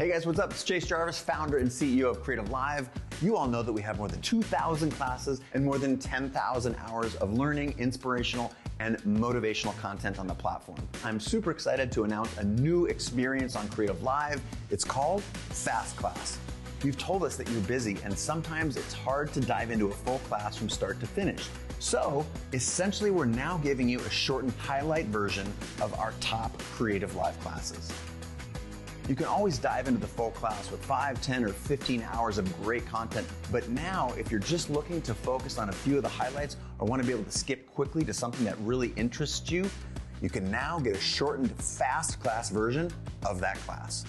Hey guys, what's up? It's Chase Jarvis, founder and CEO of Creative Live. You all know that we have more than 2,000 classes and more than 10,000 hours of learning, inspirational, and motivational content on the platform. I'm super excited to announce a new experience on Creative Live. It's called Fast Class. You've told us that you're busy and sometimes it's hard to dive into a full class from start to finish. So, essentially, we're now giving you a shortened highlight version of our top Creative Live classes. You can always dive into the full class with 5, 10, or 15 hours of great content. But now, if you're just looking to focus on a few of the highlights or want to be able to skip quickly to something that really interests you, you can now get a shortened fast class version of that class.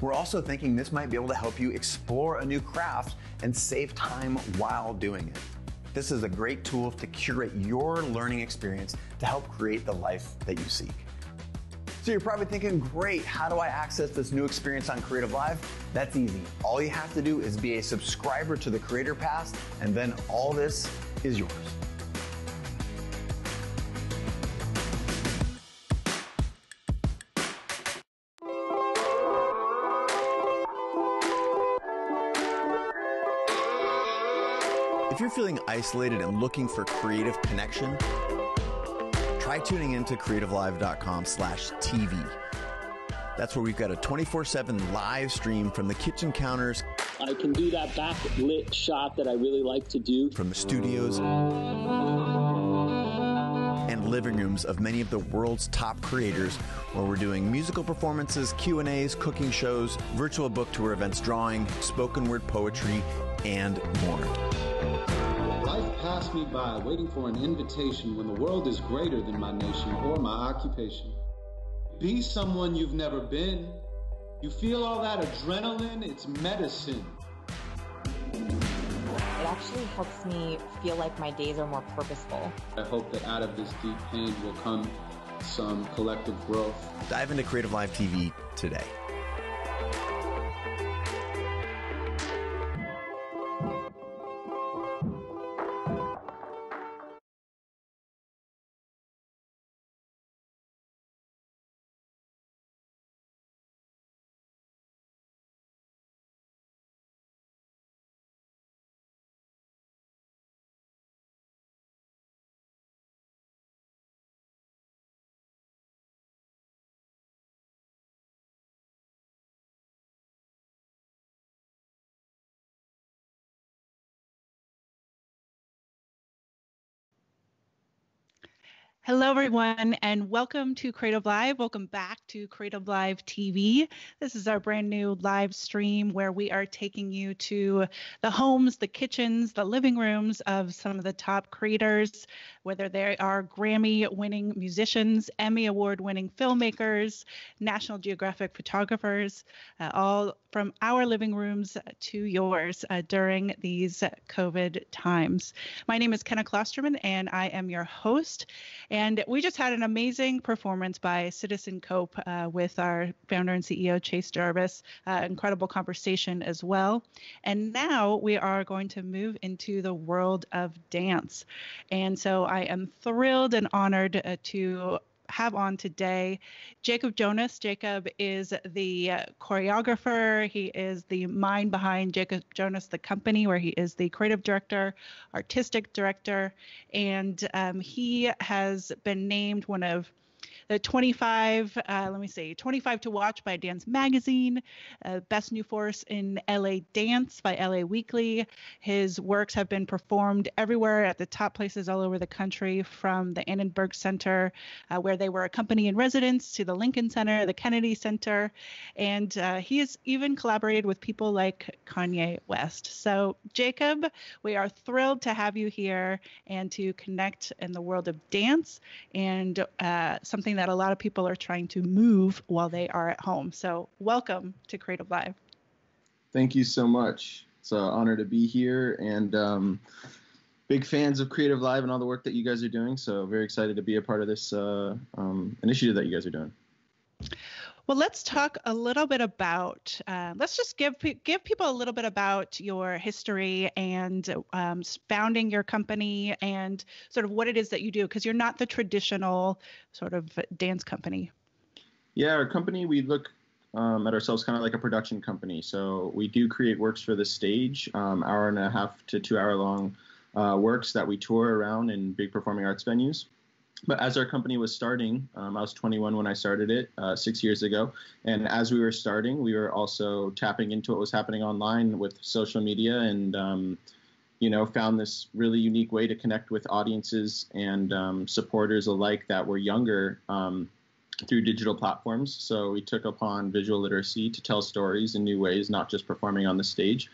We're also thinking this might be able to help you explore a new craft and save time while doing it. This is a great tool to curate your learning experience to help create the life that you seek. So you're probably thinking, great, how do I access this new experience on Creative Live? That's easy. All you have to do is be a subscriber to the Creator Pass, and then all this is yours. If you're feeling isolated and looking for creative connection, try tuning into creativelive.com slash TV. That's where we've got a 24-7 live stream from the kitchen counters. I can do that backlit shot that I really like to do. From the studios and living rooms of many of the world's top creators where we're doing musical performances, Q&As, cooking shows, virtual book tour events, drawing, spoken word poetry, and more. Life passed me by waiting for an invitation when the world is greater than my nation or my occupation. Be someone you've never been. You feel all that adrenaline, it's medicine. It actually helps me feel like my days are more purposeful. I hope that out of this deep pain will come some collective growth. Dive into Creative Live TV today. Hello, everyone, and welcome to Creative Live. Welcome back to Creative Live TV. This is our brand new live stream where we are taking you to the homes, the kitchens, the living rooms of some of the top creators, whether they are Grammy winning musicians, Emmy Award winning filmmakers, National Geographic photographers, uh, all from our living rooms to yours uh, during these COVID times. My name is Kenna Klosterman, and I am your host. And we just had an amazing performance by Citizen Cope uh, with our founder and CEO, Chase Jarvis. Uh, incredible conversation as well. And now we are going to move into the world of dance. And so I am thrilled and honored uh, to have on today Jacob Jonas. Jacob is the choreographer. He is the mind behind Jacob Jonas, the company, where he is the creative director, artistic director, and um, he has been named one of the 25, uh, let me see, 25 to watch by Dance Magazine, uh, Best New Force in LA Dance by LA Weekly. His works have been performed everywhere at the top places all over the country, from the Annenberg Center, uh, where they were a company in residence, to the Lincoln Center, the Kennedy Center, and uh, he has even collaborated with people like Kanye West. So, Jacob, we are thrilled to have you here and to connect in the world of dance and uh, something that a lot of people are trying to move while they are at home. So, welcome to Creative Live. Thank you so much. It's an honor to be here and um, big fans of Creative Live and all the work that you guys are doing. So, very excited to be a part of this uh, um, initiative that you guys are doing. Well, let's talk a little bit about. Uh, let's just give give people a little bit about your history and um, founding your company and sort of what it is that you do, because you're not the traditional sort of dance company. Yeah, our company we look um, at ourselves kind of like a production company. So we do create works for the stage, um, hour and a half to two hour long uh, works that we tour around in big performing arts venues. But as our company was starting, um, I was 21 when I started it uh, six years ago. And as we were starting, we were also tapping into what was happening online with social media and, um, you know, found this really unique way to connect with audiences and um, supporters alike that were younger um, through digital platforms. So we took upon visual literacy to tell stories in new ways, not just performing on the stage.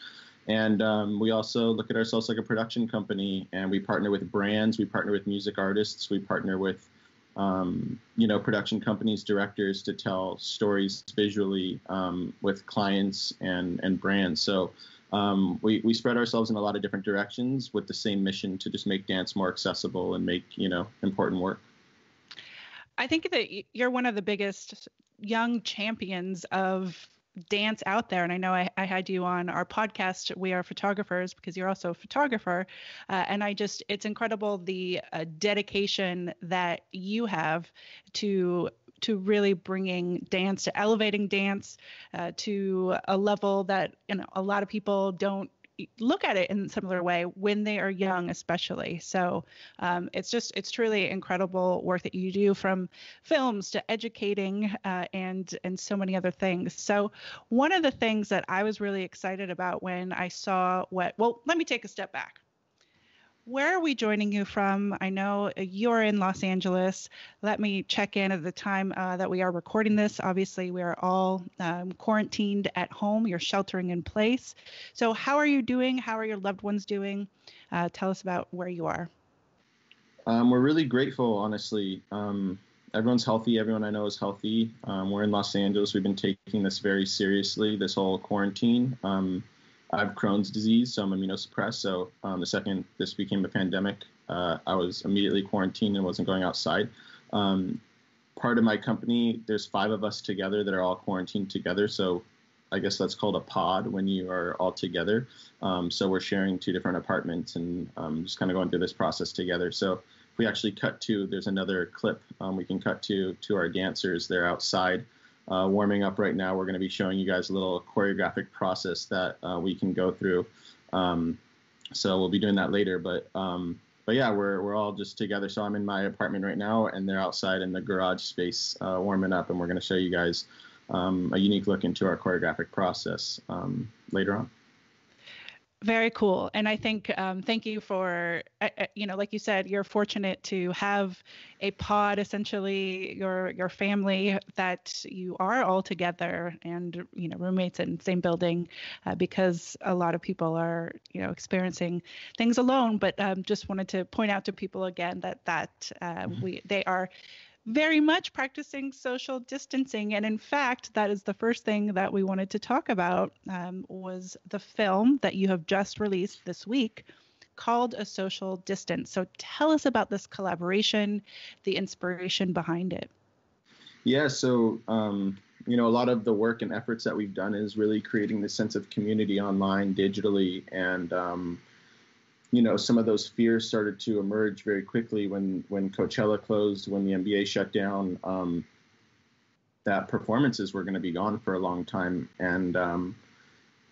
And um, we also look at ourselves like a production company, and we partner with brands, we partner with music artists, we partner with, um, you know, production companies, directors to tell stories visually um, with clients and and brands. So um, we we spread ourselves in a lot of different directions with the same mission to just make dance more accessible and make you know important work. I think that you're one of the biggest young champions of dance out there. And I know I, I, had you on our podcast, We Are Photographers, because you're also a photographer. Uh, and I just, it's incredible the uh, dedication that you have to to really bringing dance to elevating dance uh, to a level that you know a lot of people don't look at it in a similar way when they are young especially. So um, it's just it's truly incredible work that you do from films to educating uh, and and so many other things. So one of the things that i was really excited about when i saw what well let me take a step back where are we joining you from? I know you're in Los Angeles. Let me check in at the time uh, that we are recording this. Obviously, we are all um, quarantined at home. You're sheltering in place. So, how are you doing? How are your loved ones doing? Uh, tell us about where you are. Um, we're really grateful, honestly. Um, everyone's healthy. Everyone I know is healthy. Um, we're in Los Angeles. We've been taking this very seriously, this whole quarantine. Um, I have Crohn's disease, so I'm immunosuppressed. So um, the second this became a pandemic, uh, I was immediately quarantined and wasn't going outside. Um, part of my company, there's five of us together that are all quarantined together. So I guess that's called a pod when you are all together. Um, so we're sharing two different apartments and um, just kind of going through this process together. So if we actually cut to, there's another clip um, we can cut to to our dancers. They're outside uh, warming up right now. We're going to be showing you guys a little choreographic process that uh, we can go through. Um, so we'll be doing that later. But um, but yeah, we're we're all just together. So I'm in my apartment right now, and they're outside in the garage space uh, warming up, and we're going to show you guys um, a unique look into our choreographic process um, later on. Very cool. And I think, um, thank you for, uh, uh, you know, like you said, you're fortunate to have a pod, essentially your your family that you are all together and you know roommates in the same building, uh, because a lot of people are you know experiencing things alone. But um, just wanted to point out to people again that that uh, mm-hmm. we they are very much practicing social distancing. And in fact, that is the first thing that we wanted to talk about um, was the film that you have just released this week called A Social Distance. So tell us about this collaboration, the inspiration behind it. Yeah, so um, you know, a lot of the work and efforts that we've done is really creating this sense of community online, digitally, and um, you know, some of those fears started to emerge very quickly when when Coachella closed, when the NBA shut down. Um, that performances were going to be gone for a long time, and um,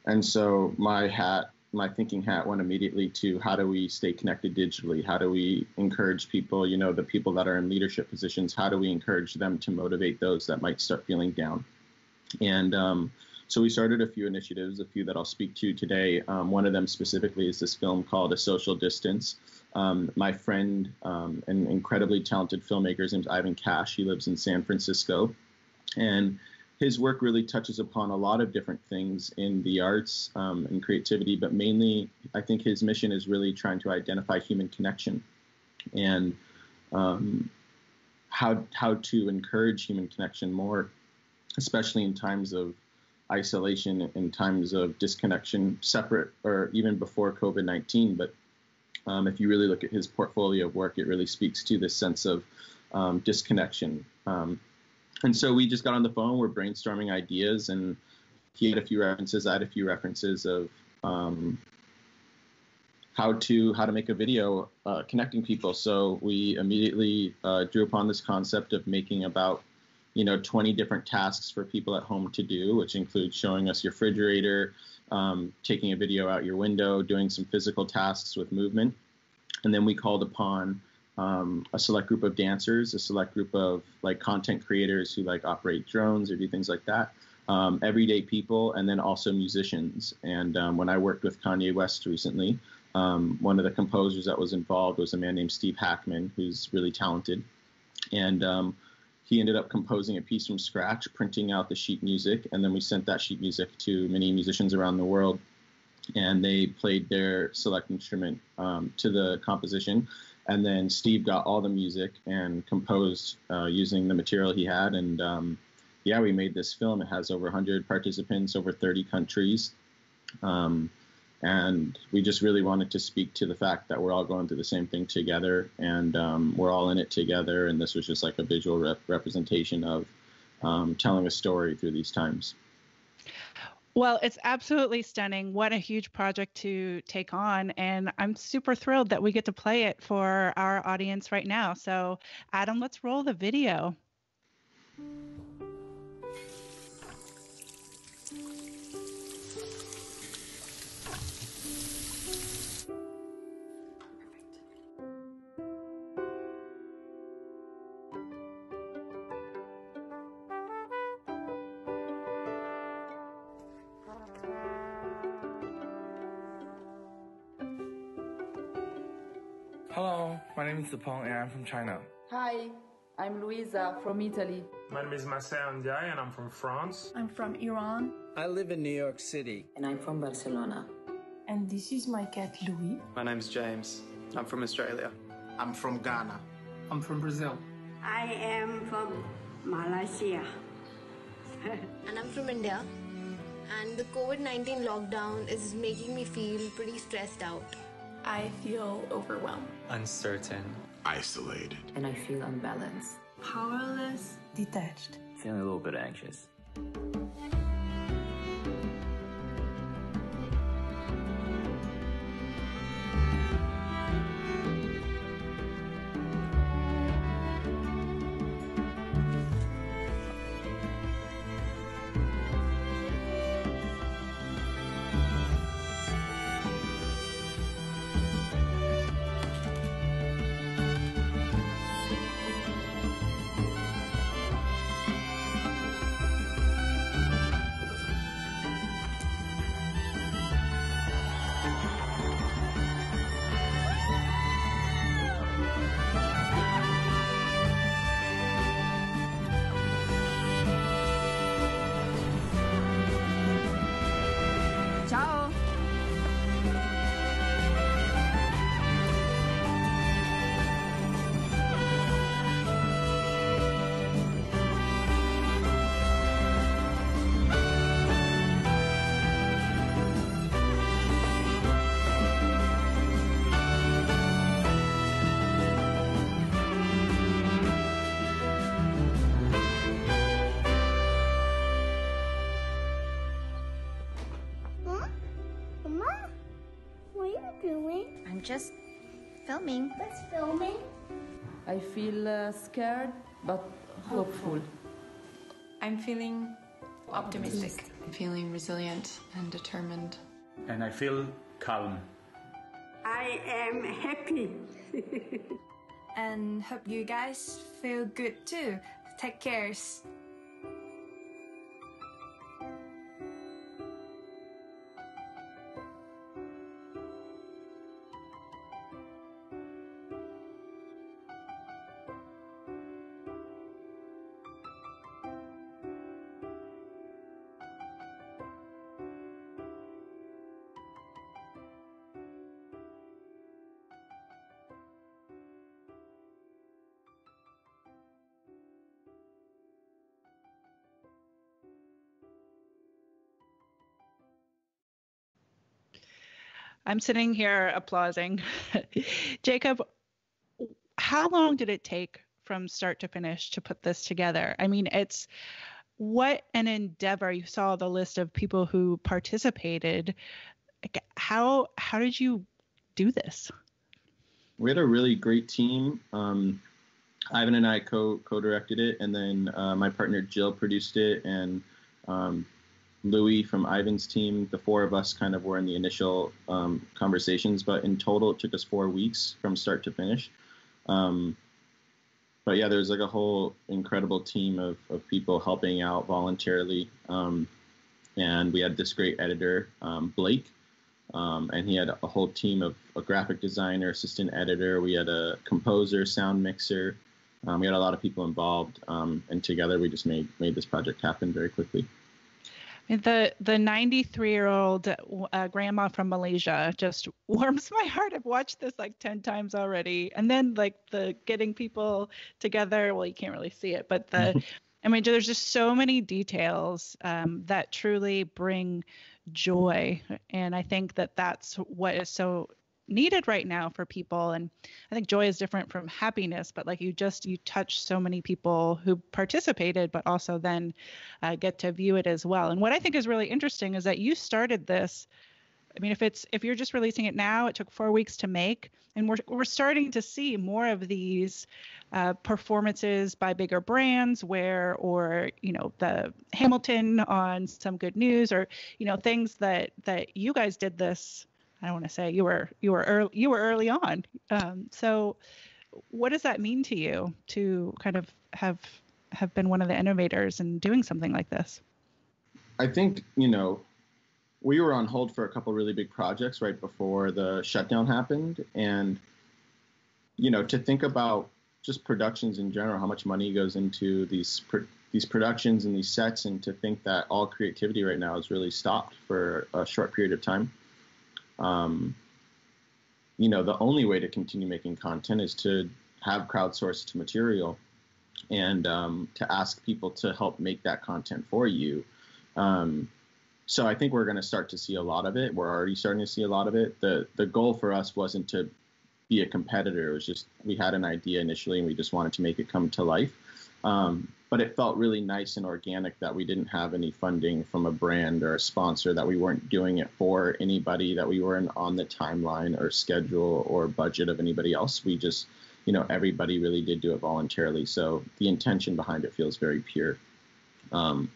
and so my hat, my thinking hat, went immediately to how do we stay connected digitally? How do we encourage people? You know, the people that are in leadership positions. How do we encourage them to motivate those that might start feeling down? And um, so we started a few initiatives, a few that I'll speak to today. Um, one of them specifically is this film called A Social Distance. Um, my friend, um, an incredibly talented filmmaker, his name's Ivan Cash. He lives in San Francisco, and his work really touches upon a lot of different things in the arts um, and creativity, but mainly, I think his mission is really trying to identify human connection and um, how how to encourage human connection more, especially in times of isolation in times of disconnection, separate or even before COVID 19. But um, if you really look at his portfolio of work, it really speaks to this sense of um, disconnection. Um, and so we just got on the phone, we're brainstorming ideas, and he had a few references, I had a few references of um, how to how to make a video uh, connecting people. So we immediately uh, drew upon this concept of making about you know 20 different tasks for people at home to do, which includes showing us your refrigerator, um, taking a video out your window, doing some physical tasks with movement, and then we called upon um, a select group of dancers, a select group of like content creators who like operate drones or do things like that. Um, everyday people, and then also musicians. And um, when I worked with Kanye West recently, um, one of the composers that was involved was a man named Steve Hackman, who's really talented. And um, he ended up composing a piece from scratch, printing out the sheet music, and then we sent that sheet music to many musicians around the world. And they played their select instrument um, to the composition and then Steve got all the music and composed uh, using the material he had. And um, yeah, we made this film. It has over 100 participants, over 30 countries. Um, and we just really wanted to speak to the fact that we're all going through the same thing together and um, we're all in it together. And this was just like a visual rep- representation of um, telling a story through these times. Well, it's absolutely stunning. What a huge project to take on. And I'm super thrilled that we get to play it for our audience right now. So, Adam, let's roll the video. Hello, my name is Peng and I'm from China. Hi, I'm Luisa from Italy. My name is Marcel Ndiaye and I'm from France. I'm from Iran. I live in New York City. And I'm from Barcelona. And this is my cat Louis. My name's James. I'm from Australia. I'm from Ghana. I'm from Brazil. I am from Malaysia. and I'm from India. And the COVID 19 lockdown is making me feel pretty stressed out. I feel overwhelmed, uncertain, isolated, and I feel unbalanced, powerless, detached, feeling a little bit anxious. Just filming. That's filming. I feel uh, scared but hopeful. I'm feeling optimistic. I'm feeling resilient and determined. And I feel calm. I am happy. and hope you guys feel good too. Take cares. I'm sitting here applauding. Jacob, how long did it take from start to finish to put this together? I mean, it's what an endeavor. You saw the list of people who participated. How how did you do this? We had a really great team. Um, Ivan and I co co directed it, and then uh, my partner Jill produced it, and um, Louis from Ivan's team. The four of us kind of were in the initial um, conversations, but in total it took us four weeks from start to finish. Um, but yeah, there's like a whole incredible team of, of people helping out voluntarily. Um, and we had this great editor, um, Blake, um, and he had a whole team of a graphic designer, assistant editor. We had a composer, sound mixer. Um, we had a lot of people involved, and together we just made made this project happen very quickly. The the 93 year old uh, grandma from Malaysia just warms my heart. I've watched this like 10 times already, and then like the getting people together. Well, you can't really see it, but the I mean, there's just so many details um, that truly bring joy, and I think that that's what is so needed right now for people. And i think joy is different from happiness but like you just you touch so many people who participated but also then uh, get to view it as well. And what i think is really interesting is that you started this i mean if it's if you're just releasing it now it took four weeks to make and we're, we're starting to see more of these uh, performances by bigger brands where or you know the hamilton on some good news or you know things that that you guys did this I don't want to say you were you were early, you were early on. Um, so, what does that mean to you to kind of have have been one of the innovators in doing something like this? I think you know we were on hold for a couple really big projects right before the shutdown happened, and you know to think about just productions in general, how much money goes into these these productions and these sets, and to think that all creativity right now is really stopped for a short period of time um, you know, the only way to continue making content is to have crowdsourced material and um, to ask people to help make that content for you. Um, so I think we're going to start to see a lot of it. We're already starting to see a lot of it. The the goal for us wasn't to be a competitor. It was just we had an idea initially and we just wanted to make it come to life. Um, but it felt really nice and organic that we didn't have any funding from a brand or a sponsor, that we weren't doing it for anybody, that we weren't on the timeline or schedule or budget of anybody else. We just, you know, everybody really did do it voluntarily. So the intention behind it feels very pure. Um,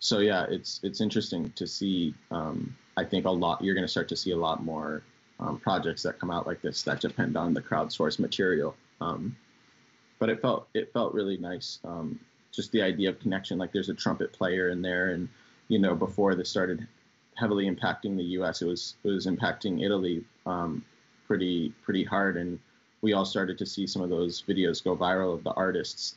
so yeah, it's it's interesting to see. Um, I think a lot. You're going to start to see a lot more um, projects that come out like this that depend on the crowdsourced material. Um, but it felt it felt really nice. Um, just the idea of connection, like there's a trumpet player in there, and you know before this started heavily impacting the U.S., it was it was impacting Italy um, pretty pretty hard, and we all started to see some of those videos go viral of the artists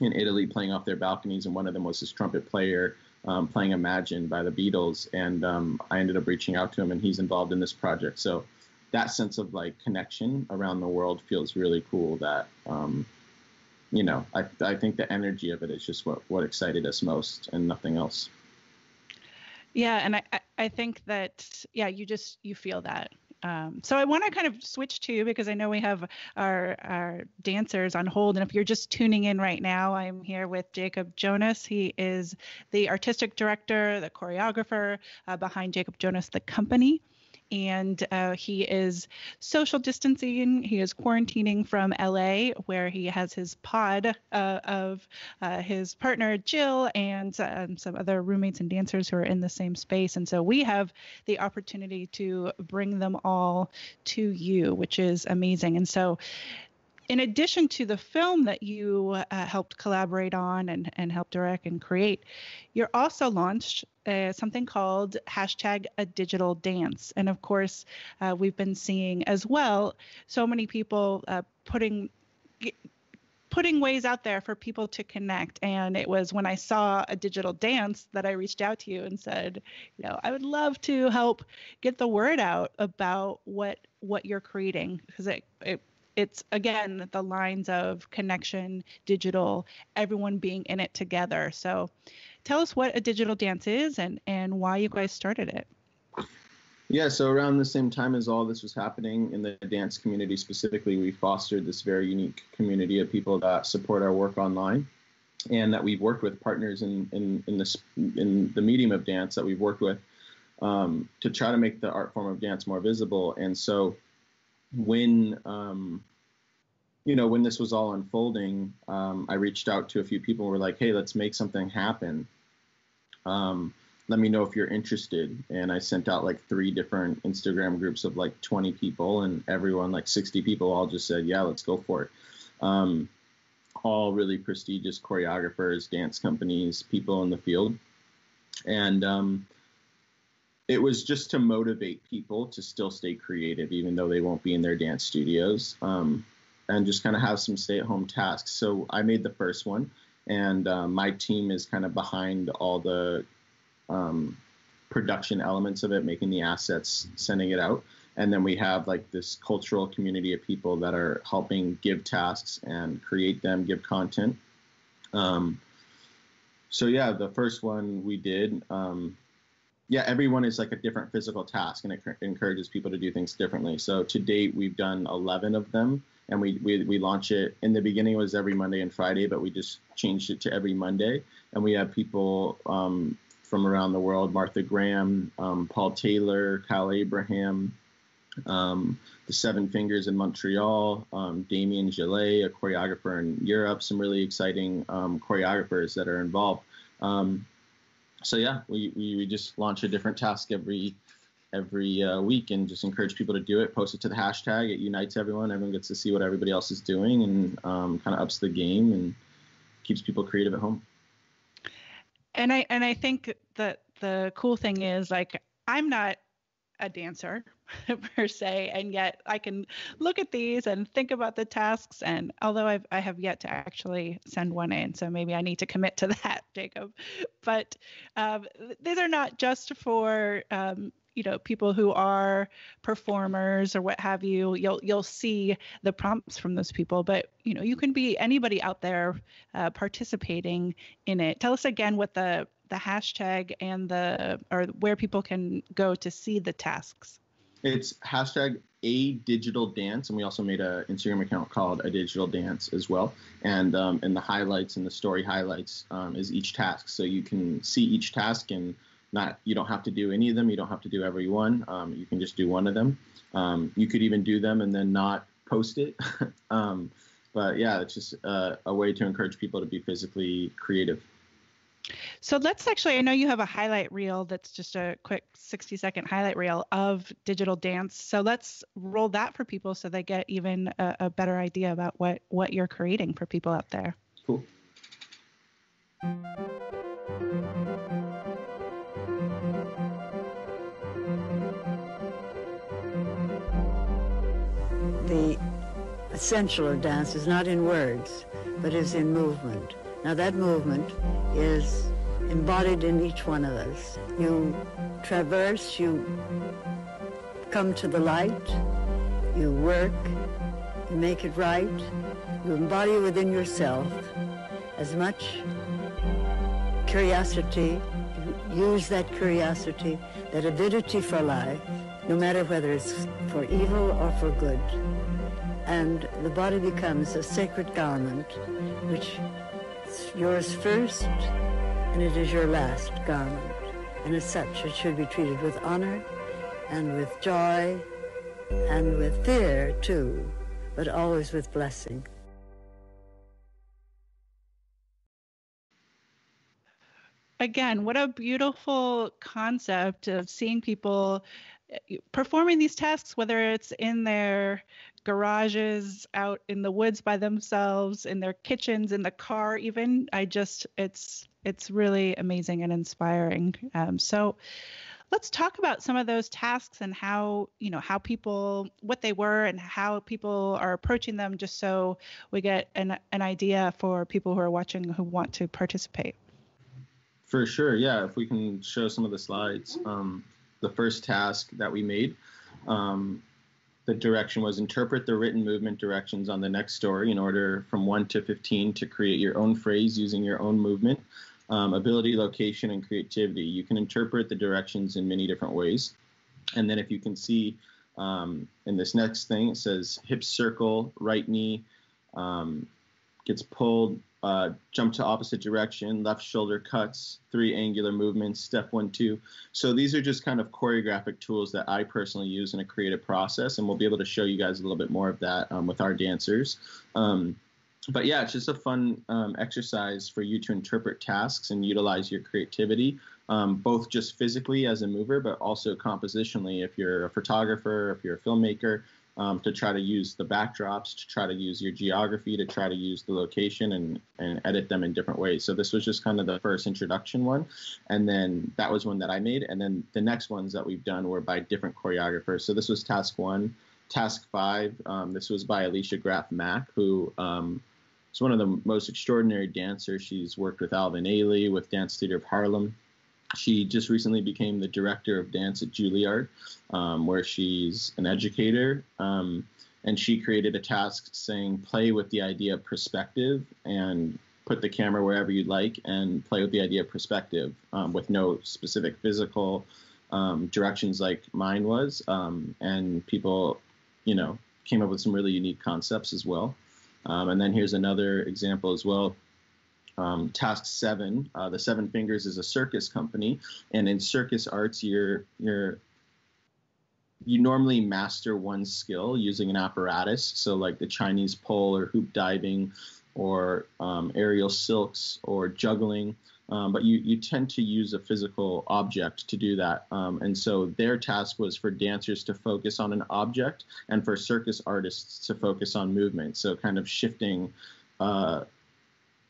in Italy playing off their balconies, and one of them was this trumpet player um, playing Imagine by the Beatles, and um, I ended up reaching out to him, and he's involved in this project. So that sense of like connection around the world feels really cool. That um, you know, I, I think the energy of it is just what, what excited us most and nothing else. Yeah. And I, I think that, yeah, you just, you feel that. Um, so I want to kind of switch to because I know we have our our dancers on hold, and if you're just tuning in right now, I'm here with Jacob Jonas. He is the artistic director, the choreographer uh, behind Jacob Jonas, the company and uh, he is social distancing. He is quarantining from LA, where he has his pod uh, of uh, his partner Jill and um, some other roommates and dancers who are in the same space. And so we have the opportunity to bring them all to you, which is amazing. And so in addition to the film that you uh, helped collaborate on and, and help direct and create, you're also launched uh, something called hashtag a digital dance. And of course, uh, we've been seeing as well so many people uh, putting putting ways out there for people to connect. And it was when I saw a digital dance that I reached out to you and said, you know, I would love to help get the word out about what what you're creating because it, it it's again the lines of connection, digital, everyone being in it together. So tell us what a digital dance is and, and why you guys started it. Yeah, so around the same time as all this was happening in the dance community specifically, we fostered this very unique community of people that support our work online and that we've worked with partners in, in, in, this, in the medium of dance that we've worked with um, to try to make the art form of dance more visible. And so when um, you know, when this was all unfolding, um, I reached out to a few people and were like, hey, let's make something happen. Um, let me know if you're interested. And I sent out like three different Instagram groups of like 20 people, and everyone, like 60 people, all just said, yeah, let's go for it. Um, all really prestigious choreographers, dance companies, people in the field. And um, it was just to motivate people to still stay creative, even though they won't be in their dance studios, um, and just kind of have some stay at home tasks. So I made the first one, and uh, my team is kind of behind all the um, production elements of it, making the assets, sending it out. And then we have like this cultural community of people that are helping give tasks and create them, give content. Um, so yeah, the first one we did, um, yeah, everyone is like a different physical task, and it encourages people to do things differently. So to date, we've done 11 of them, and we we we launch it. In the beginning, it was every Monday and Friday, but we just changed it to every Monday, and we have people um, from around the world: Martha Graham, um, Paul Taylor, Kyle Abraham, um, the Seven Fingers in Montreal, um, Damien Jalet, a choreographer in Europe, some really exciting um, choreographers that are involved. Um, so yeah, we, we, we, just launch a different task every every uh, week and just encourage people to do it. Post it to the hashtag. It unites everyone. Everyone gets to see what everybody else is doing and um, kind of ups the game and keeps people creative at home. And I and I think that the cool thing is like I'm not a dancer per se and yet i can look at these and think about the tasks and although I've, i have yet to actually send one in so maybe i need to commit to that jacob but um, these are not just for um, you know people who are performers or what have you you'll you'll see the prompts from those people. But you know you can be anybody out there uh, participating in it. Tell us again what the the hashtag and the or where people can go to see the tasks. It's hashtag a digital dance and we also made an instagram account called a digital dance as well. And um, and the highlights and the story highlights um, is each task. So you can see each task and not you don't have to do any of them you don't have to do every one um, you can just do one of them um, you could even do them and then not post it um, but yeah it's just uh, a way to encourage people to be physically creative so let's actually, I know you have a highlight reel that's just a quick 60 second highlight reel of digital dance. So let's roll that for people so they get even a, a better idea about what, what you're creating for people out there. Cool. The essential of dance is not in words, but is in movement. Now that movement is embodied in each one of us. You traverse, you come to the light, you work, you make it right, you embody within yourself as much curiosity, use that curiosity, that avidity for life, no matter whether it's for evil or for good. And the body becomes a sacred garment which is yours first, and it is your last garment. And as such, it should be treated with honor and with joy and with fear, too, but always with blessing. Again, what a beautiful concept of seeing people eh, performing these tasks, whether it's in their garages, out in the woods by themselves, in their kitchens, in the car, even. I just, it's, it's really amazing and inspiring. Um, so, let's talk about some of those tasks and how you know how people what they were and how people are approaching them just so we get an, an idea for people who are watching who want to participate for sure yeah if we can show some of the slides um, the first task that we made um, the direction was interpret the written movement directions on the next story in order from 1 to 15 to create your own phrase using your own movement. Um, ability, location, and creativity. You can interpret the directions in many different ways. And then if you can see um, in this next thing, it says hip circle, right knee um, gets pulled uh, jump to opposite direction, left shoulder cuts, three angular movements, step one, two. So these are just kind of choreographic tools that I personally use in a creative process, and we'll be able to show you guys a little bit more of that um, with our dancers. Um, but yeah, it's just a fun um, exercise for you to interpret tasks and utilize your creativity, um, both just physically as a mover, but also compositionally if you're a photographer, if you're a filmmaker um, to try to use the backdrops, to try to use your geography, to try to use the location and, and edit them in different ways. So this was just kind of the first introduction one. And then that was one that I made. And then the next ones that we've done were by different choreographers. So this was task one. Task five, um, this was by Alicia Graf Mack, who um, is one of the most extraordinary dancers. She's worked with Alvin Ailey, with Dance Theater of Harlem she just recently became the director of dance at Juilliard, um, where she's an educator. Um, and she created a task saying, play with the idea of perspective and put the camera wherever you'd like and play with the idea of perspective um, with no specific physical um, directions like mine was. Um, and people, you know, came up with some really unique concepts as well. Um, and then here's another example as well um, task seven. Uh, the Seven Fingers is a circus company, and in circus arts, you're you're you normally master one skill using an apparatus. So like the Chinese pole or hoop diving, or um, aerial silks or juggling. Um, but you, you tend to use a physical object to do that. Um, and so their task was for dancers to focus on an object and for circus artists to focus on movement. So kind of shifting uh,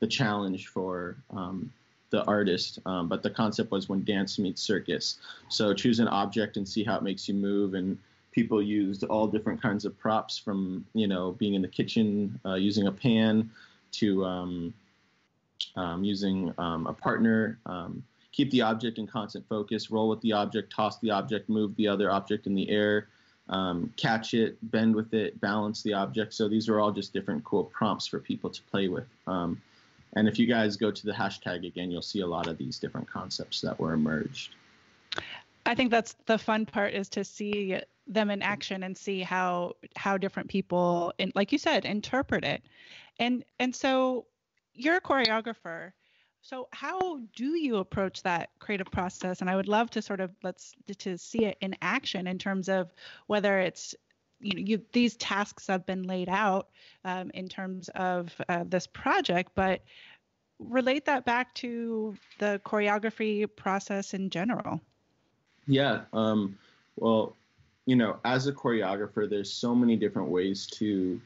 the challenge for um, the artist. Um, but the concept was when dance meets circus. So choose an object and see how it makes you move. And people used all different kinds of props from, you know, being in the kitchen, uh, using a pan, to um, um using um, a partner. Um, keep the object in constant focus, roll with the object, toss the object, move the other object in the air. Um, catch it, bend with it, balance the object. So these are all just different cool prompts for people to play with. Um, and if you guys go to the hashtag again, you'll see a lot of these different concepts that were emerged. I think that's the fun part is to see them in action and see how how different people, like you said, interpret it. And and so you're a choreographer. So how do you approach that creative process? And I would love to sort of let's to see it in action in terms of whether it's you know you, these tasks have been laid out um, in terms of uh, this project but relate that back to the choreography process in general. Yeah um, well you know as a choreographer there's so many different ways to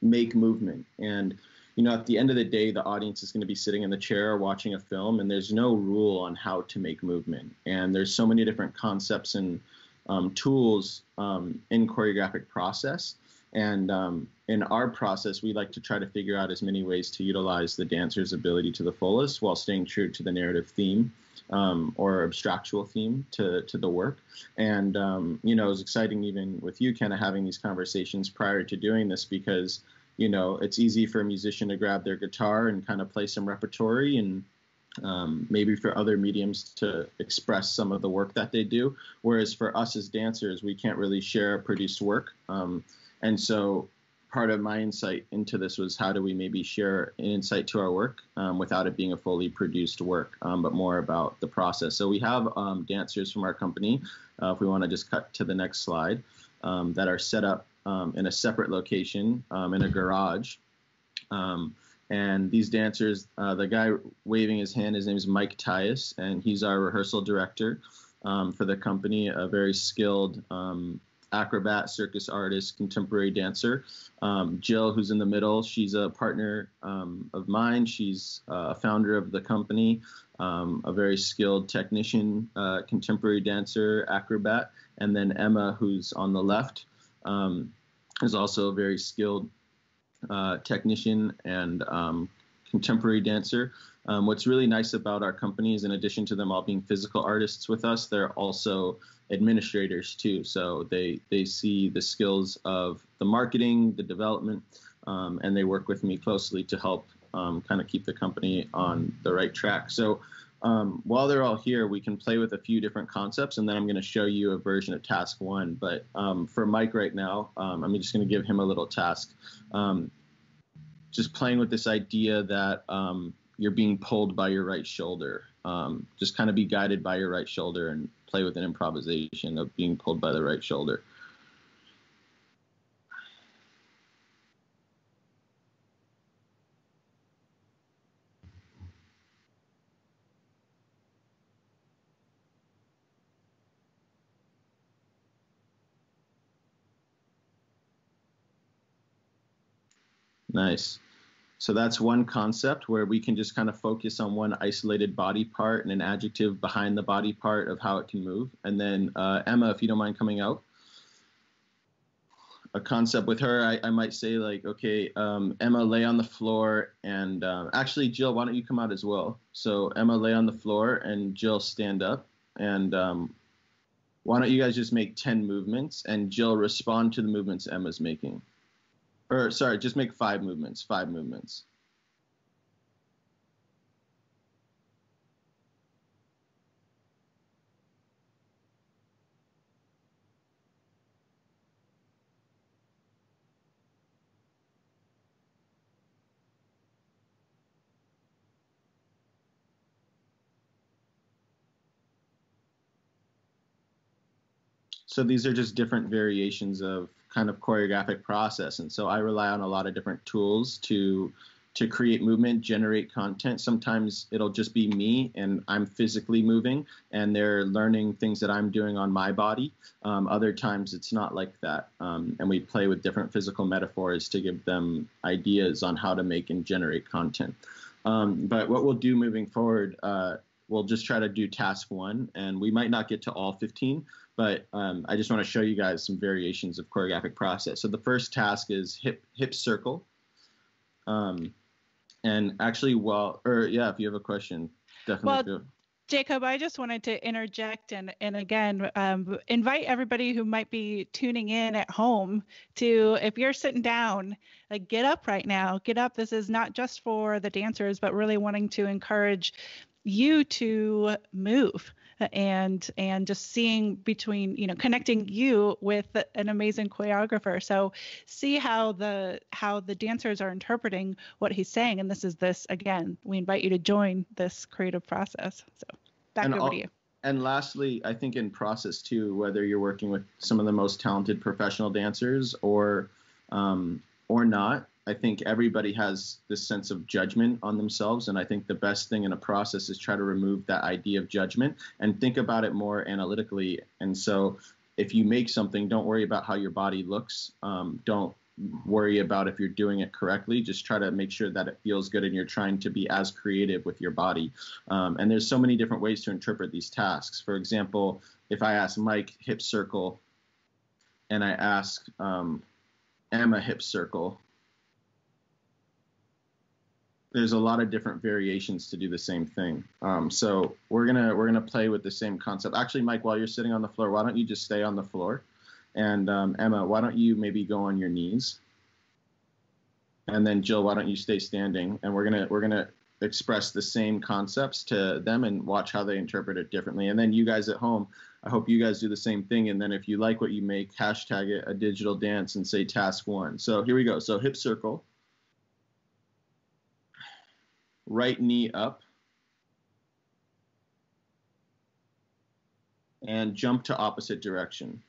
make movement. And you know at the end of the day the audience is going to be sitting in the chair watching a film and there's no rule on how to make movement. And there's so many different concepts and um, tools um, in choreographic process. And um, in our process, we like to try to figure out as many ways to utilize the dancer's ability to the fullest while staying true to the narrative theme um, or abstractual theme to, to the work. And, um, you know, it was exciting even with you kind of having these conversations prior to doing this because, you know, it's easy for a musician to grab their guitar and kind of play some repertory and um, maybe for other mediums to express some of the work that they do. Whereas for us as dancers, we can't really share produced work. Um, and so part of my insight into this was how do we maybe share an insight to our work um, without it being a fully produced work, um, but more about the process. So we have um, dancers from our company, uh, if we want to just cut to the next slide, um, that are set up in a separate location in a garage. Um, and these dancers, uh, the guy waving his hand, his name is Mike Tyus, and he's our rehearsal director um, for the company, a very skilled um, acrobat, circus artist, contemporary dancer. Um, Jill, who's in the middle, she's a partner um, of mine. She's uh, a founder of the company, um, a very skilled technician, uh, contemporary dancer, acrobat. And then Emma, who's on the left, um, is also a very skilled uh, technician and um, contemporary dancer. Um, what's really nice about our company is, in addition to them all being physical artists with us, they're also administrators too. So they they see the skills of the marketing, the development, um, and they work with me closely to help um, kind of keep the company on the right track. So um, while they're all here, we can play with a few different concepts, and then I'm going to show you a version of task one. But um, for Mike right now, um, I'm just going to give him a little task. Um, just playing with this idea that um, you're being pulled by your right shoulder. Um, just kind of be guided by your right shoulder and play with an improvisation of being pulled by the right shoulder. Nice. So that's one concept where we can just kind of focus on one isolated body part and an adjective behind the body part of how it can move. And then uh, Emma, if you don't mind coming out, a concept with her, I, I might say like, okay, um, Emma, lay on the floor, and uh, actually, Jill, why don't you come out as well? So Emma, lay on the floor, and Jill, stand up, and um, why don't you guys just make ten movements, and Jill respond to the movements Emma's making or sorry, just make five movements. Five movements. So these are just different variations of kind of choreographic process. And so I rely on a lot of different tools to to create movement, generate content. Sometimes it'll just be me and I'm physically moving and they're learning things that I'm doing on my body. Um, other times it's not like that. Um, and we play with different physical metaphors to give them ideas on how to make and generate content. Um, but what we'll do moving forward, uh, we'll just try to do task one and we might not get to all 15 but um, I just want to show you guys some variations of choreographic process. So the first task is hip hip circle. Um, and actually, well, or yeah, if you have a question, definitely. Well, feel. Jacob, I just wanted to interject and and again um, invite everybody who might be tuning in at home to if you're sitting down, like get up right now, get up. This is not just for the dancers, but really wanting to encourage you to move and and just seeing between you know connecting you with an amazing choreographer. So see how the how the dancers are interpreting what he's saying. And this is this again we invite you to join this creative process. So back and over all, to you. and lastly i think in process too whether you're working with some of the most talented professional dancers or um, or not I think everybody has this sense of judgment on themselves. And I think the best thing in a process is try to remove that idea of judgment and think about it more analytically. And so if you make something, don't worry about how your body looks. Um, don't worry about if you're doing it correctly. Just try to make sure that it feels good and you're trying to be as creative with your body. Um, and there's so many different ways to interpret these tasks. For example, if I ask Mike hip circle and I ask um, Emma hip circle, there's a lot of different variations to do the same thing. Um, so we're gonna we're gonna play with the same concept. Actually, Mike, while you're sitting on the floor, why don't you just stay on the floor? And um, Emma, why don't you maybe go on your knees? And then Jill, why don't you stay standing? And we're gonna we're gonna express the same concepts to them and watch how they interpret it differently. And then you guys at home, I hope you guys do the same thing. And then if you like what you make, hashtag it a digital dance and say task one. So here we go. So hip circle right knee up, and jump to opposite direction.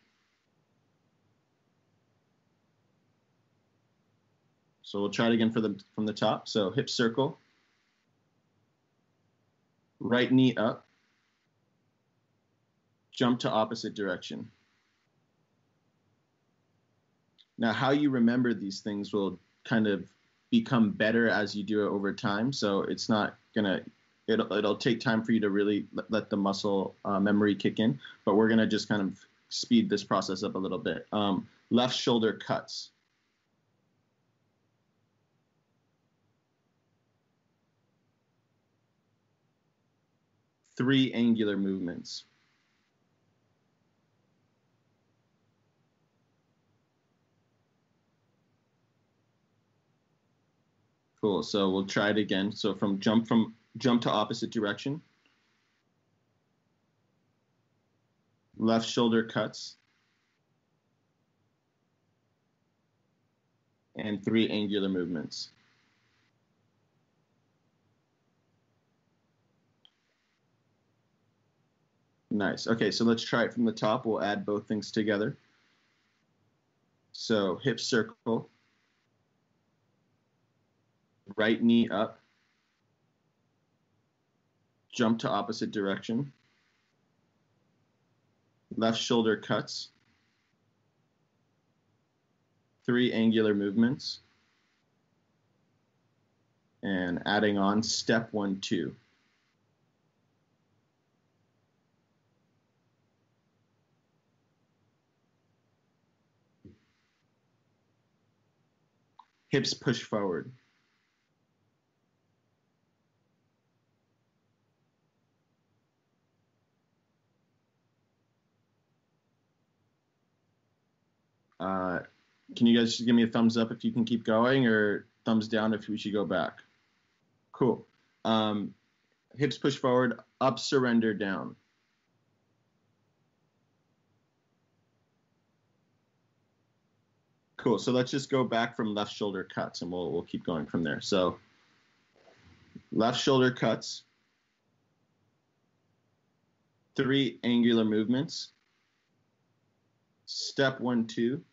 So we'll try it again for the, from the top. So hip circle, right knee up, jump to opposite direction. Now, how you remember these things will kind of become better as you do it over time. So it's not gonna it'll it'll take time for you to really let, the muscle uh, memory kick in. But we're gonna just kind of speed this process up a little bit. Um, left shoulder cuts. Three angular movements. Cool. So we'll try it again. So from jump from jump to opposite direction. Left shoulder cuts. And three angular movements. Nice. Okay, so let's try it from the top. We'll add both things together. So hip circle right knee up, jump to opposite direction, left shoulder cuts, three angular movements, and adding on step one, two. Hips push forward. Uh, can you guys just give me a thumbs up if you can keep going or thumbs down if we should go back? Cool. Um, hips push forward, up, surrender, down. Cool. So let's just go back from left shoulder cuts and we'll, we'll keep going from there. So left shoulder cuts, three angular movements, step one, two,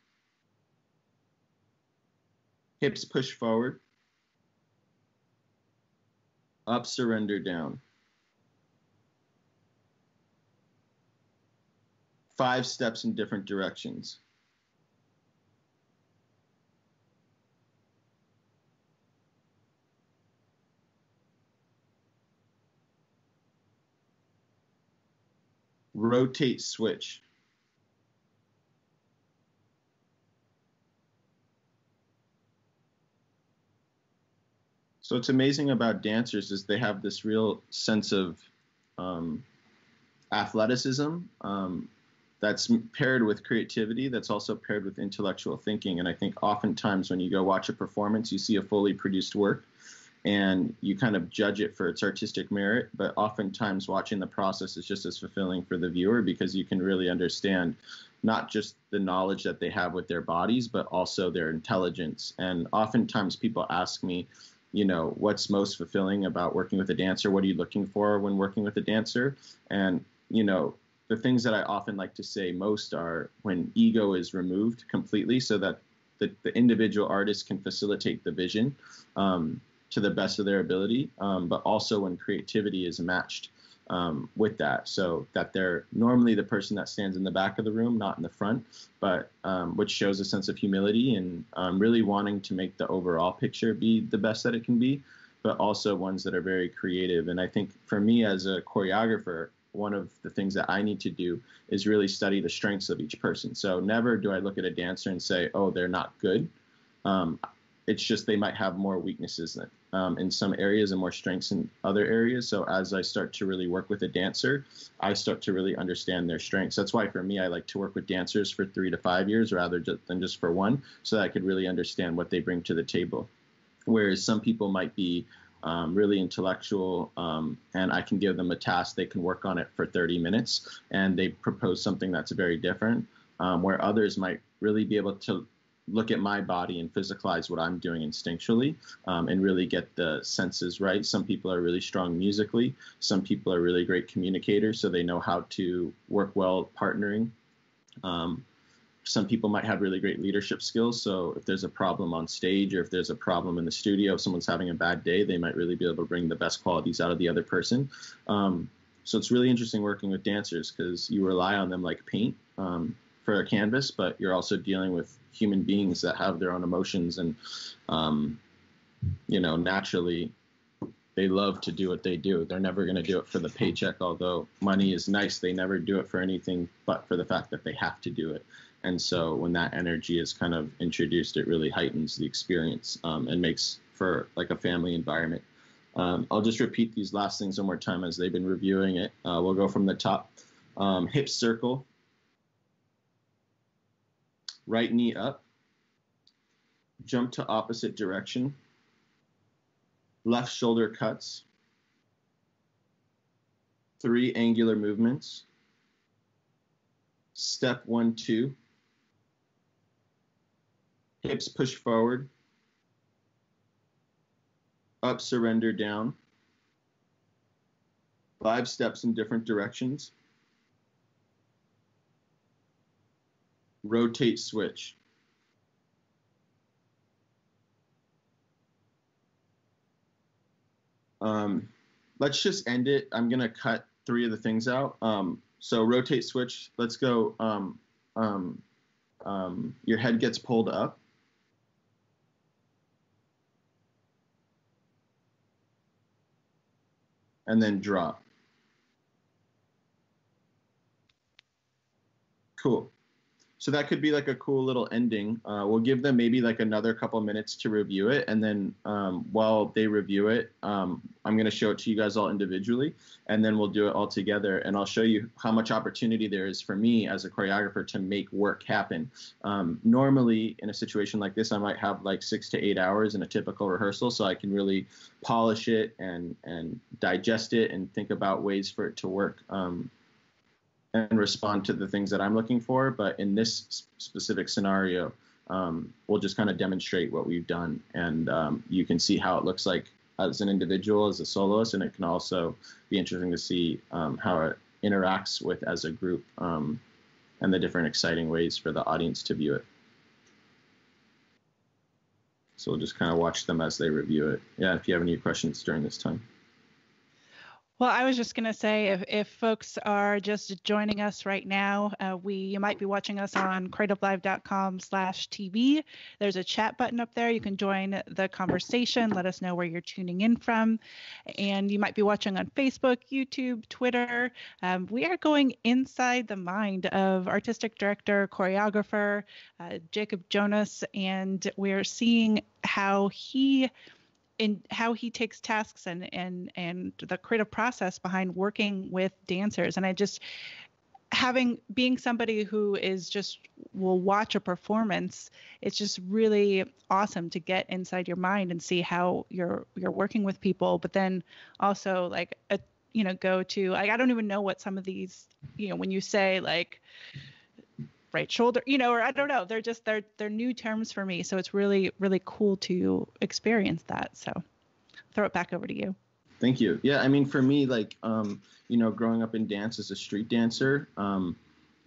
hips push forward, up, surrender, down. Five steps in different directions. rotate switch. So what's amazing about dancers is they have this real sense of um, athleticism um, that's paired with creativity, that's also paired with intellectual thinking. And I think oftentimes when you go watch a performance, you see a fully produced work and you kind of judge it for its artistic merit. But oftentimes, watching the process is just as fulfilling for the viewer because you can really understand not just the knowledge that they have with their bodies, but also their intelligence. And oftentimes, people ask me, you know, what's most fulfilling about working with a dancer? What are you looking for when working with a dancer? And, you know, the things that I often like to say most are when ego is removed completely so that the, the individual artist can facilitate the vision. Um, to the best of their ability, um, but also when creativity is matched um, with that. So that they're normally the person that stands in the back of the room, not in the front, but um, which shows a sense of humility and um, really wanting to make the overall picture be the best that it can be, but also ones that are very creative. And I think for me as a choreographer, one of the things that I need to do is really study the strengths of each person. So never do I look at a dancer and say, oh, they're not good. Um, it's just they might have more weaknesses than, um, in some areas and more strengths in other areas. So as I start to really work with a dancer, I start to really understand their strengths. That's why for me, I like to work with dancers for three to five years rather than just for one, so that I could really understand what they bring to the table. Whereas some people might be um, really intellectual, um, and I can give them a task, they can work on it for 30 minutes, and they propose something that's very different. Um, where others might really be able to look at my body and physicalize what I'm doing instinctually um, and really get the senses right. Some people are really strong musically. Some people are really great communicators, so they know how to work well partnering. Um, some people might have really great leadership skills. So if there's a problem on stage or if there's a problem in the studio, if someone's having a bad day, they might really be able to bring the best qualities out of the other person. Um, so it's really interesting working with dancers because you rely on them like paint um, for a canvas, but you're also dealing with human beings that have their own emotions and um, you know naturally they love to do what they do. They're never going to do it for the paycheck although money is nice. They never do it for anything but for the fact that they have to do it. And so when that energy is kind of introduced it really heightens the experience um, and makes for like a family environment. Um, i'll just repeat these last things one more time as they've been reviewing it. Uh, we'll go from the top. Um, hip circle right knee up, jump to opposite direction, left shoulder cuts, three angular movements, step one, two, hips push forward, up, surrender, down, five steps in different directions, rotate switch. Um, let's just end it. I'm gonna cut three of the things out. Um, so rotate switch. Let's go. Um, um, um, your head gets pulled up. And then drop. Cool. So that could be like a cool little ending. Uh, we'll give them maybe like another couple minutes to review it, and then um, while they review it, um, I'm going to show it to you guys all individually, and then we'll do it all together, and I'll show you how much opportunity there is for me as a choreographer to make work happen. Um, normally, in a situation like this, I might have like six to eight hours in a typical rehearsal, so I can really polish it and and digest it and think about ways for it to work. Um, and respond to the things that I'm looking for. But in this specific scenario, um, we'll just kind of demonstrate what we've done, and um, you can see how it looks like as an individual, as a soloist, and it can also be interesting to see um, how it interacts with as a group um, and the different exciting ways for the audience to view it. So we'll just kind of watch them as they review it. Yeah, if you have any questions during this time. Well, I was just going to say, if, if folks are just joining us right now, uh, we you might be watching us on creativelive.com/tv. There's a chat button up there. You can join the conversation. Let us know where you're tuning in from, and you might be watching on Facebook, YouTube, Twitter. Um, we are going inside the mind of artistic director, choreographer uh, Jacob Jonas, and we're seeing how he in how he takes tasks and and and the creative process behind working with dancers. And i just having being somebody who is just will watch a performance it's just really awesome to get inside your mind and see how you're you're working with people. But then also like a you know go to like i don't even know what some of these you know when you say like right shoulder you know or i don't know they're just they're they're new terms for me so it's really really cool to experience that so throw it back over to you thank you yeah i mean for me like um you know growing up in dance as a street dancer um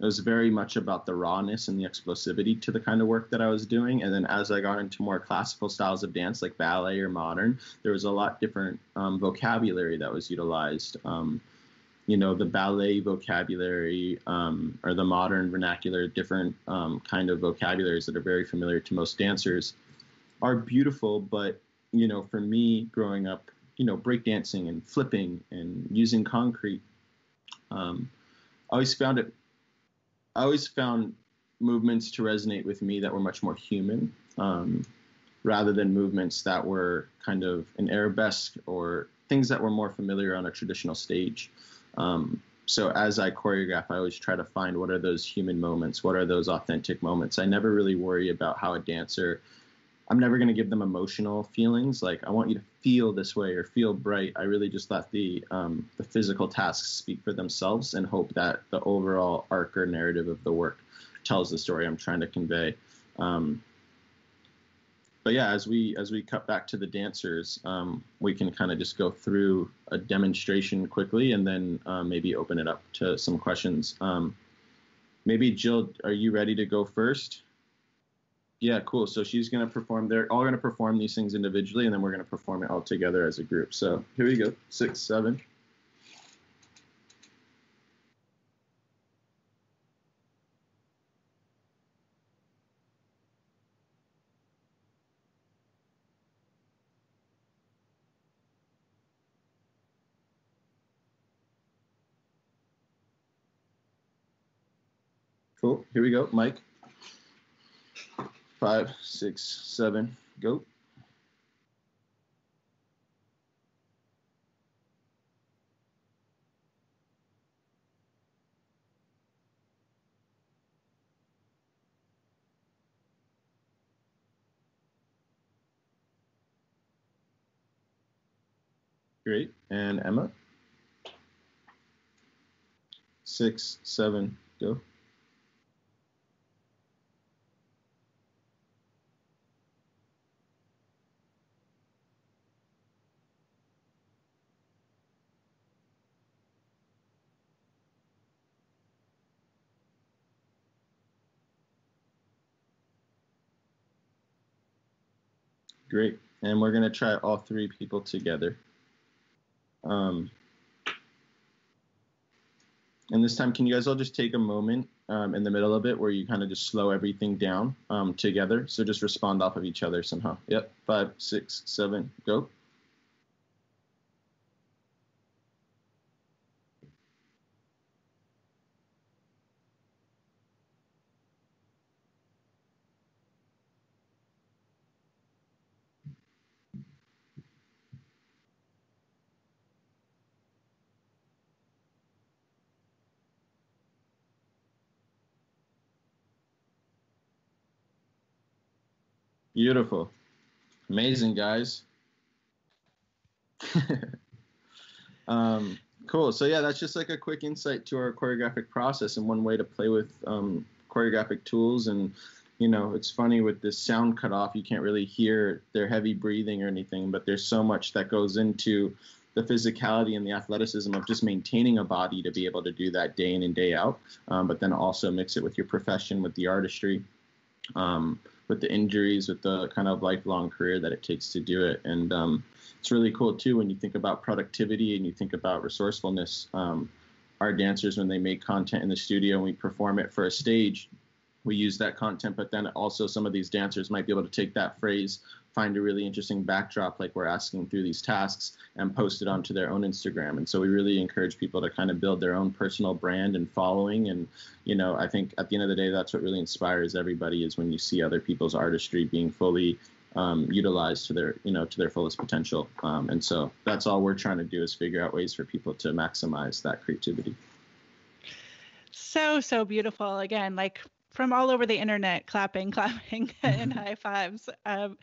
it was very much about the rawness and the explosivity to the kind of work that I was doing. And then as I got into more classical styles of dance, like ballet or modern, there was a lot different um, vocabulary that was utilized. Um, you know the ballet vocabulary um, or the modern vernacular different um, kind of vocabularies that are very familiar to most dancers are beautiful. But you know for me growing up you know breakdancing and flipping and using concrete um, i always found it i always found movements to resonate with me that were much more human um, rather than movements that were kind of an arabesque or things that were more familiar on a traditional stage um, so as I choreograph, I always try to find what are those human moments, what are those authentic moments. I never really worry about how a dancer. I'm never going to give them emotional feelings like I want you to feel this way or feel bright. I really just let the um, the physical tasks speak for themselves and hope that the overall arc or narrative of the work tells the story I'm trying to convey. Um, but yeah, as we as we cut back to the dancers, um, we can kind of just go through a demonstration quickly, and then uh, maybe open it up to some questions. Um, maybe Jill, are you ready to go first? Yeah, cool. So she's gonna perform. They're all gonna perform these things individually, and then we're gonna perform it all together as a group. So here we go. Six, seven. Cool. Here we go. Mike. Five, six, seven, go. Great. And Emma. Six, seven, go. Great. And we're going to try all three people together. Um, and this time, can you guys all just take a moment um, in the middle of it where you kind of just slow everything down um, together? So just respond off of each other somehow. Yep. Five, six, seven, go. Beautiful. Amazing, guys. um, cool. So, yeah, that's just like a quick insight to our choreographic process and one way to play with um, choreographic tools. And, you know, it's funny with this sound cut off, you can't really hear their heavy breathing or anything, but there's so much that goes into the physicality and the athleticism of just maintaining a body to be able to do that day in and day out, um, but then also mix it with your profession, with the artistry. Um, with the injuries, with the kind of lifelong career that it takes to do it. And um, it's really cool too when you think about productivity and you think about resourcefulness. Um, our dancers, when they make content in the studio and we perform it for a stage, we use that content, but then also some of these dancers might be able to take that phrase find a really interesting backdrop like we're asking through these tasks and post it onto their own Instagram. And so we really encourage people to kind of build their own personal brand and following. And, you know, I think at the end of the day, that's what really inspires everybody is when you see other people's artistry being fully um, utilized to their, you know, to their fullest potential. Um, and so that's all we're trying to do is figure out ways for people to maximize that creativity. So, so beautiful. Again, like from all over the internet clapping clapping and high fives. Um,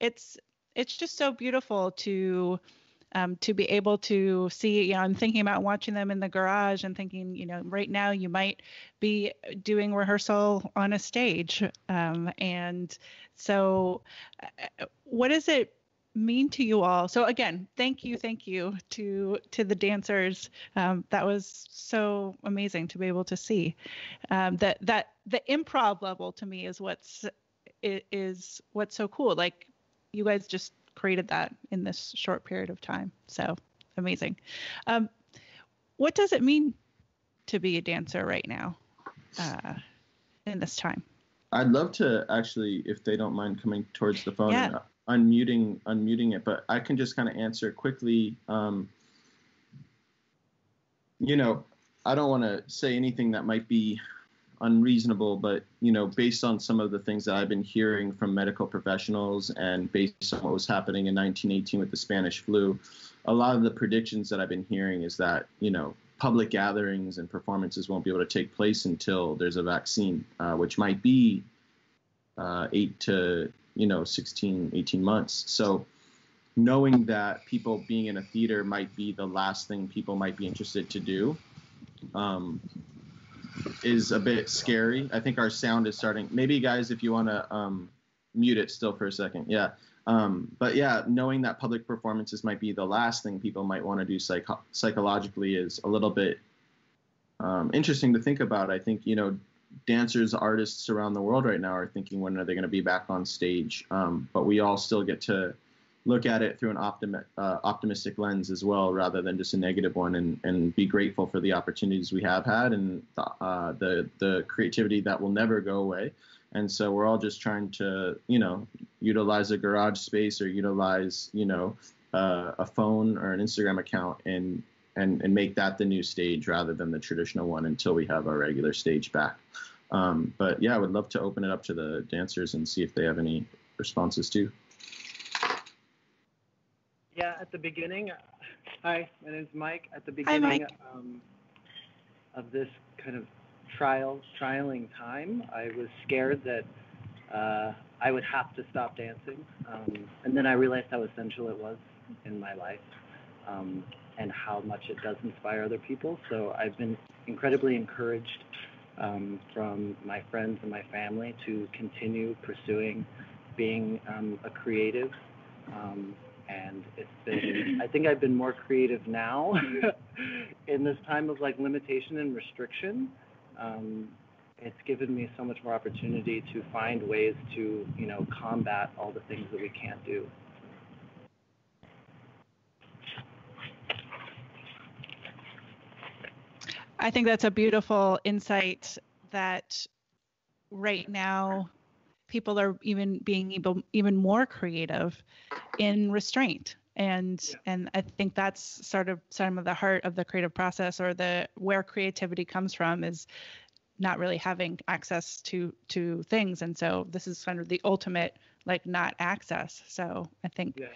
it's it's just so beautiful to um, to be able to see you know i'm thinking about watching them in the garage and thinking you know right now you might be doing rehearsal on a stage. Um, and so uh, what it mean to you all. So again thank you thank you to to the dancers. Um, that was so amazing to be able to see. Um, that that the improv level to me is what's is what's so cool. Like you guys just created that in this short period of time. So amazing. Um, what does it mean to be a dancer right now uh, in this time? I'd love to actually if they don't mind coming towards the phone yeah unmuting unmuting it, but I can just kind of answer quickly. Um, you know, I don't want to say anything that might be unreasonable, but you know, based on some of the things that I've been hearing from medical professionals and based on what was happening in 1918 with the Spanish flu, a lot of the predictions that I've been hearing is that you know public gatherings and performances won't be able to take place until there's a vaccine, uh, which might be uh, eight to you know 16 18 months. So knowing that people being in a theater might be the last thing people might be interested to do um, is a bit scary. I think our sound is starting maybe guys if you want to um, mute it still for a second yeah. Um, but yeah knowing that public performances might be the last thing people might want to do psych- psychologically is a little bit um, interesting to think about. I think you know dancers, artists around the world right now are thinking when are they going to be back on stage. Um, but we all still get to look at it through an uh, optimistic lens as well, rather than just a negative one, and, and be grateful for the opportunities we have had and the, uh, the the creativity that will never go away. And so we're all just trying to, you know, utilize a garage space or utilize, you know, uh, a phone or an Instagram account and and, and make that the new stage rather than the traditional one until we have our regular stage back. Um, but yeah, I would love to open it up to the dancers and see if they have any responses too. Yeah, at the beginning, hi, my name is Mike. At the beginning um, of this kind of trial, trialing time, I was scared that uh, I would have to stop dancing. Um, and then I realized how essential it was in my life. Um, and how much it does inspire other people. So I've been incredibly encouraged um, from my friends and my family to continue pursuing being um, a creative. Um, and it's been, I think I've been more creative now in this time of like limitation and restriction. Um, it's given me so much more opportunity to find ways to, you know, combat all the things that we can't do. I think that's a beautiful insight that right now people are even being able even more creative in restraint. And and i think that's sort of some of the heart of the creative process or the where creativity comes from is not really having access to to things. And so this is kind of the ultimate like not access. So i think yeah.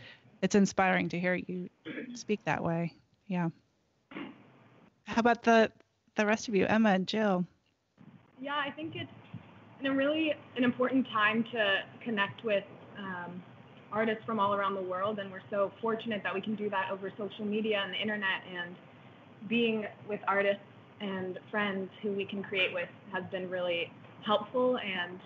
it's inspiring to hear you speak that way. Yeah. How about the the rest of you emma and jill yeah i think it's a really an important time to connect with um, artists from all around the world and we're so fortunate that we can do that over social media and the internet and being with artists and friends who we can create with has been really helpful and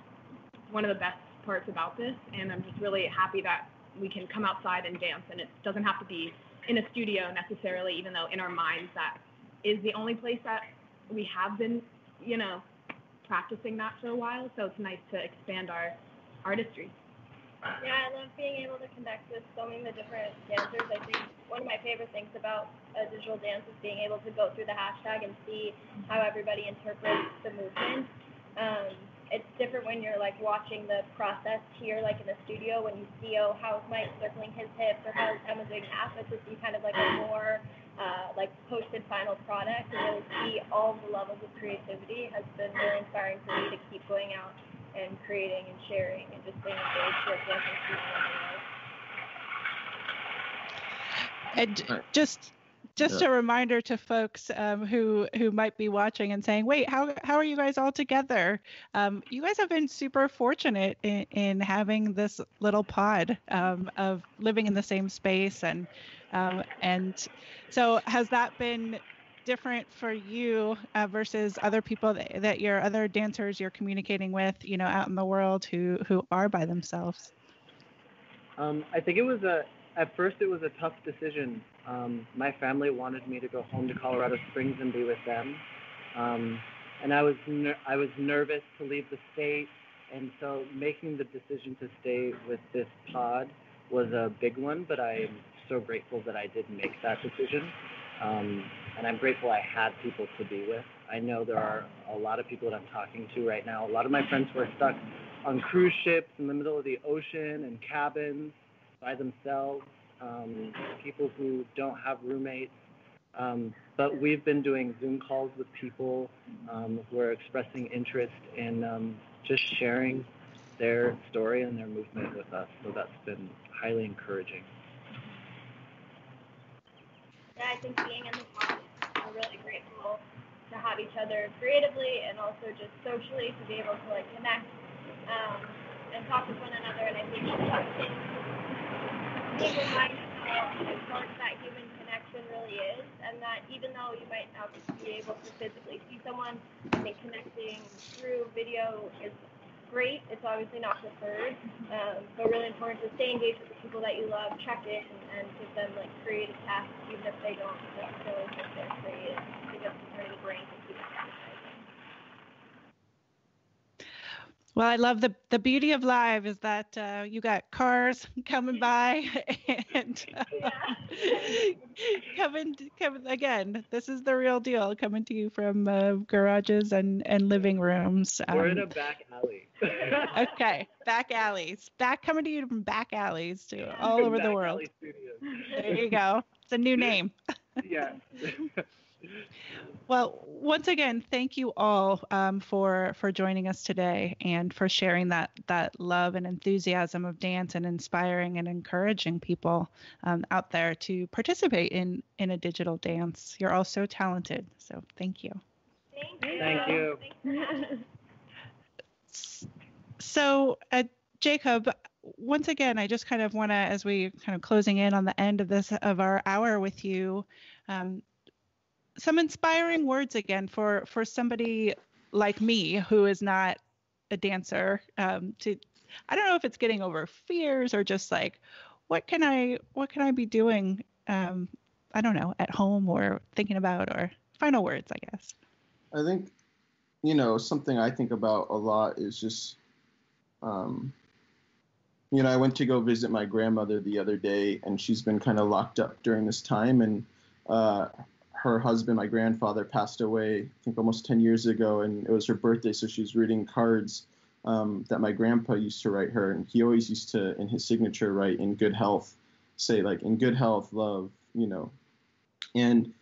one of the best parts about this. And I'm just really happy that we can come outside and dance and it doesn't have to be in a studio necessarily, even though in our minds that is the only place that we have been, you know, practicing that for a while. So it's nice to expand our artistry. Yeah, I love being able to connect with so many of the different dancers. I think one of my favorite things about a digital dance is being able to go through the hashtag and see how everybody interprets the movement. Um, it's different when you're like watching the process here, like in the studio, when you see oh how's Mike circling his hips or how's Emma doing but to see kind of like a more uh, like posted final product and really see all the levels of creativity has been really inspiring for me to keep going out and creating and sharing and just staying engaged with what And just just yeah. a reminder to folks um, who who might be watching and saying, "Wait, how how are you guys all together?" Um, you guys have been super fortunate in, in having this little pod um, of living in the same space, and um, and so has that been different for you uh, versus other people that, that your other dancers you're communicating with, you know, out in the world who who are by themselves? Um, I think it was a at first it was a tough decision. Um, my family wanted me to go home to Colorado Springs and be with them, um, and I was ner- I was nervous to leave the state, and so making the decision to stay with this pod was a big one. But I am so grateful that I did make that decision. Um, and I'm grateful I had people to be with. I know there are a lot of people that I'm talking to right now. A lot of my friends who are stuck on cruise ships in the middle of the ocean and cabins by themselves, um, people who don't have roommates. Um, but we've been doing Zoom calls with people um, who are expressing interest in um, just sharing their story and their movement with us. So that's been highly encouraging. Yeah, I think being in the pod we're really grateful to have each other creatively and also just socially to be able to like connect um, and talk with one another. And I think that's being reminded how important that human connection really is, and that even though you might not be able to physically see someone, I think connecting through video is great. It's obviously not preferred. Um, so really important to stay engaged with the people that you love, check in, and give them like creative tasks, even if they don't necessarily think they're creative. Them part of the brain to keep Well, I love the the beauty of live is that uh, you got cars coming by and uh, coming coming again. This is the real deal coming to you from uh, garages and and living rooms. Um, We're in a back alley. okay, back alleys. Back coming to you from back alleys to all over the world. There you go. It's a new name. yeah. Well, once again, thank you all um, for for joining us today and for sharing that that love and enthusiasm of dance and inspiring and encouraging people um, out there to participate in in a digital dance. You're all so talented, so thank you. Thank you. Thank you. so, uh, Jacob, once again, I just kind of want to, as we kind of closing in on the end of this of our hour with you. Um, some inspiring words again for for somebody like me who is not a dancer um, to I don't know if it's getting over fears or just like what can I what can I be doing um, I don't know at home or thinking about or final words I guess. I think you know, something I think about a lot is just, um, you know, I went to go visit my grandmother the other day, and she's been kind of locked up during this time, and uh, her husband, my grandfather, passed away, I think almost 10 years ago, and it was her birthday, so she was reading cards um, that my grandpa used to write her, and he always used to, in his signature, write "in good health," say like "in good health, love," you know, and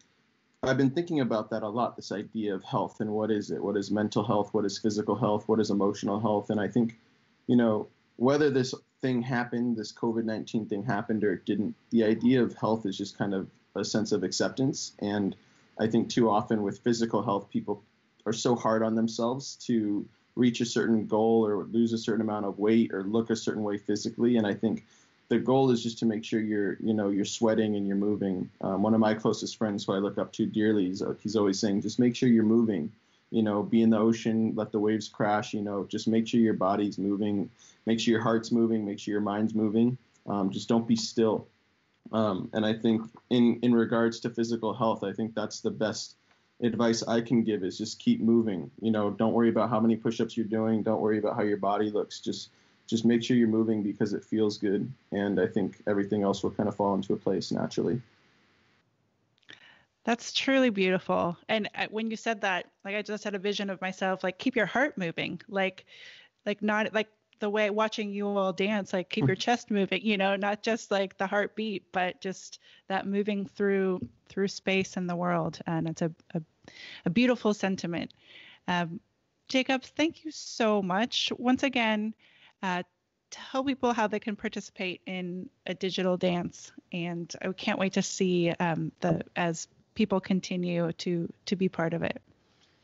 I've been thinking about that a lot this idea of health and what is it? What is mental health? What is physical health? What is emotional health? And I think, you know, whether this thing happened, this COVID 19 thing happened or it didn't, the idea of health is just kind of a sense of acceptance. And I think too often with physical health, people are so hard on themselves to reach a certain goal or lose a certain amount of weight or look a certain way physically. And I think the goal is just to make sure you're you know you're sweating and you're moving. Um, one of my closest friends, who I look up to dearly, he's, he's always saying, just make sure you're moving. You know, be in the ocean, let the waves crash. You know, just make sure your body's moving, make sure your heart's moving, make sure your mind's moving. Um, just don't be still. Um, and I think in in regards to physical health, I think that's the best advice I can give is just keep moving. You know, don't worry about how many push-ups you're doing. Don't worry about how your body looks. Just just make sure you're moving because it feels good. And I think everything else will kind of fall into a place naturally. That's truly beautiful. And uh, when you said that, like I just had a vision of myself, like keep your heart moving, like, like not like the way watching you all dance, like keep your chest moving, you know, not just like the heartbeat, but just that moving through through space and the world. And it's a a, a beautiful sentiment. Um, Jacob, thank you so much once again uh, tell people how they can participate in a digital dance. And I can't wait to see um, the as people continue to to be part of it.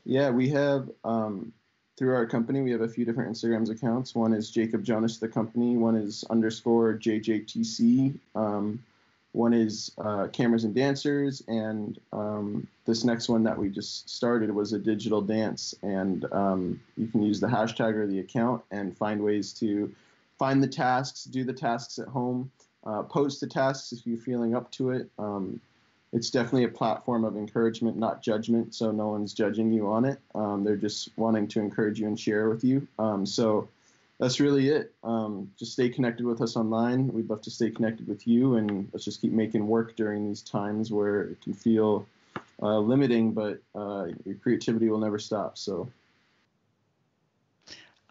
Yeah, we have um, through our company we have a few different Instagrams accounts. One is Jacob Jonas the company. One is underscore JJTC. Um, one is uh, cameras and dancers, and um, this next one that we just started was a digital dance. And um, you can use the hashtag or the account and find ways to find the tasks, do the tasks at home, uh, post the tasks if you're feeling up to it. Um, it's definitely a platform of encouragement, not judgment. So no one's judging you on it. Um, they're just wanting to encourage you and share with you. Um, so that's really it. Um, just stay connected with us online. We'd love to stay connected with you, and let's just keep making work during these times where it can feel uh, limiting, but uh, your creativity will never stop. So.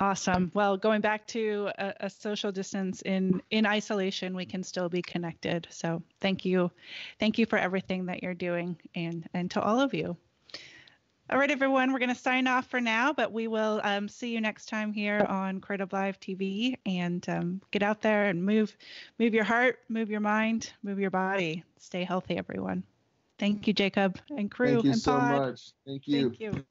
Awesome. Well, going back to a, a, social distance in in isolation, we can still be connected. So thank you, thank you for everything that you're doing, and and to all of you. All right, everyone, we're going to sign off for now, but we will um, see you next time here on Creative Live TV. And um, get out there and move, move your heart, move your mind, move your body. Stay healthy, everyone. Thank you, Jacob and crew. Thank you and so pod. much. Thank you. Thank you.